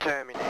Terminate.